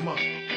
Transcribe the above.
Come on.